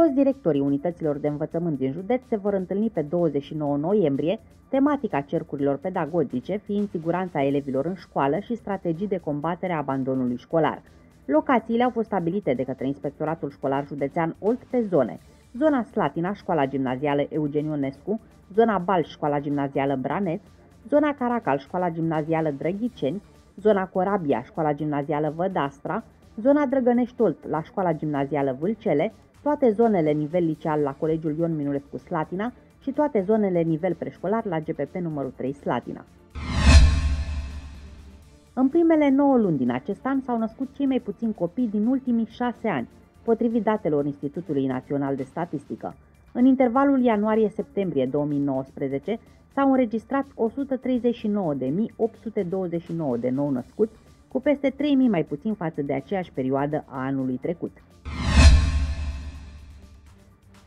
Toți directorii unităților de învățământ din județ se vor întâlni pe 29 noiembrie, tematica cercurilor pedagogice fiind siguranța elevilor în școală și strategii de combatere a abandonului școlar. Locațiile au fost stabilite de către Inspectoratul Școlar Județean Olt pe zone. Zona Slatina, școala gimnazială Eugeniu Onescu, zona Balș, școala gimnazială Braneț, zona Caracal, școala gimnazială Drăghiceni, zona Corabia, școala gimnazială Vădastra, zona Drăgănești Olt, la școala gimnazială Vâlcele, toate zonele nivel liceal la Colegiul Ion Minulescu Slatina și toate zonele nivel preșcolar la GPP numărul 3 Slatina. În primele 9 luni din acest an s-au născut cei mai puțini copii din ultimii 6 ani, potrivit datelor Institutului Național de Statistică. În intervalul ianuarie-septembrie 2019 s-au înregistrat 139.829 de nou născuți, cu peste 3.000 mai puțin față de aceeași perioadă a anului trecut.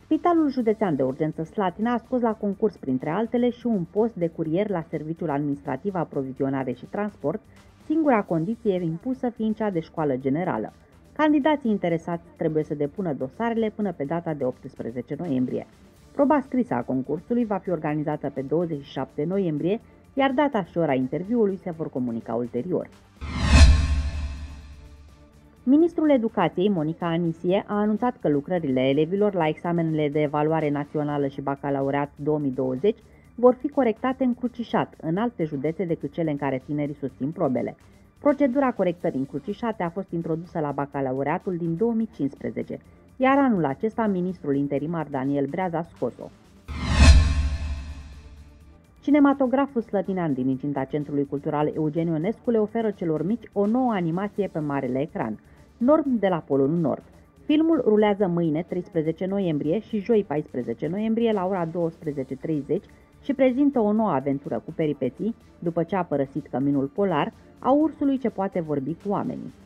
Spitalul Județean de Urgență Slatina a scos la concurs, printre altele, și un post de curier la Serviciul Administrativ Aprovizionare și Transport, singura condiție impusă fiind cea de școală generală. Candidații interesați trebuie să depună dosarele până pe data de 18 noiembrie. Proba scrisă a concursului va fi organizată pe 27 noiembrie, iar data și ora interviului se vor comunica ulterior. Ministrul Educației, Monica Anisie, a anunțat că lucrările elevilor la examenele de evaluare națională și bacalaureat 2020 vor fi corectate încrucișat în alte județe decât cele în care tinerii susțin probele. Procedura corectării încrucișate a fost introdusă la bacalaureatul din 2015, iar anul acesta ministrul interimar Daniel Breaz a scos-o. Cinematograful slătinean din incinta Centrului Cultural Eugen Ionescu le oferă celor mici o nouă animație pe marele ecran – Norm de la Polul Nord. Filmul rulează mâine, 13 noiembrie și joi 14 noiembrie la ora 12.30 și prezintă o nouă aventură cu peripeții, după ce a părăsit căminul polar, a ursului ce poate vorbi cu oamenii.